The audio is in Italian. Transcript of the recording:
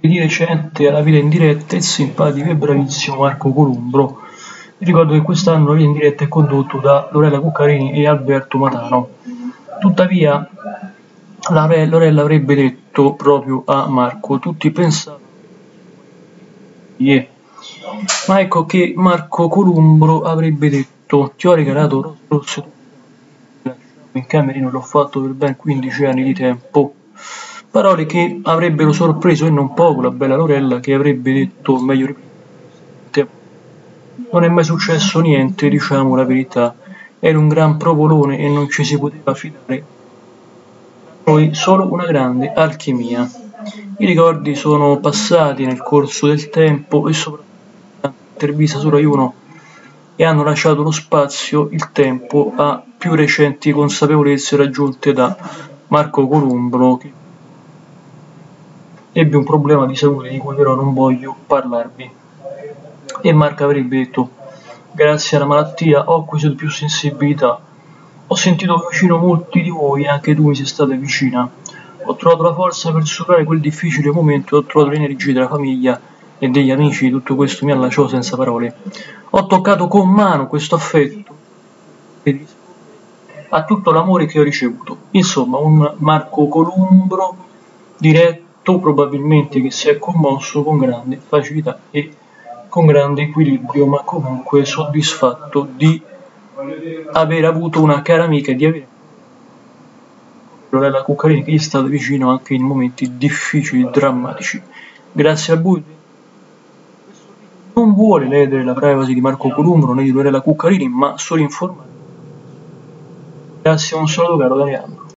di recente alla vita in diretta il simpatico e bravissimo Marco Columbro. Ricordo che quest'anno la vita in diretta è condotto da Lorella Cuccarini e Alberto Matano. Tuttavia, Lorella avrebbe detto proprio a Marco: Tutti pensavano. Yeah. Ma ecco che Marco Columbro avrebbe detto: Ti ho regalato rose rosse in camerino, l'ho fatto per ben 15 anni di tempo Parole che avrebbero sorpreso e non poco la bella Lorella che avrebbe detto meglio non è mai successo niente, diciamo la verità. Era un gran provolone e non ci si poteva fidare. Poi solo una grande alchimia. I ricordi sono passati nel corso del tempo e soprattutto l'intervista su Rai 1 e hanno lasciato lo spazio, il tempo a più recenti consapevolezze raggiunte da Marco Columbro ebbe un problema di salute di cui però non voglio parlarvi. E Mark avrebbe detto, grazie alla malattia ho acquisito più sensibilità, ho sentito vicino molti di voi e anche tu mi sei stata vicina. Ho trovato la forza per superare quel difficile momento e ho trovato l'energia della famiglia e degli amici, tutto questo mi allacciò senza parole. Ho toccato con mano questo affetto a tutto l'amore che ho ricevuto. Insomma, un Marco Columbro diretto probabilmente che si è commosso con grande facilità e con grande equilibrio, ma comunque soddisfatto di aver avuto una cara amica e di avere Lorella Cuccarini che gli è stata vicino anche in momenti difficili, drammatici. Grazie a voi. Non vuole ledere la privacy di Marco Columbro né di Lorella Cuccarini, ma solo informare. Grazie a un saluto caro Daniele.